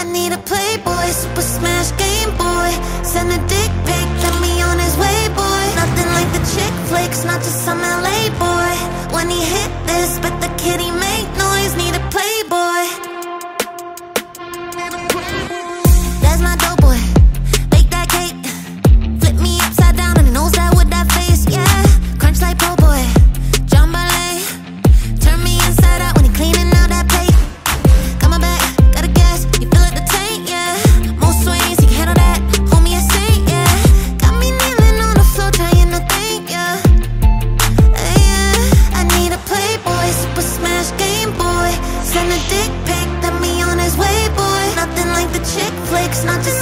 I need a playboy, super smash game boy. Send a dick pic, let me on his way, boy. Nothing like the chick flicks, not just some LA Send a dick pic, that me on his way, boy Nothing like the chick flicks, not just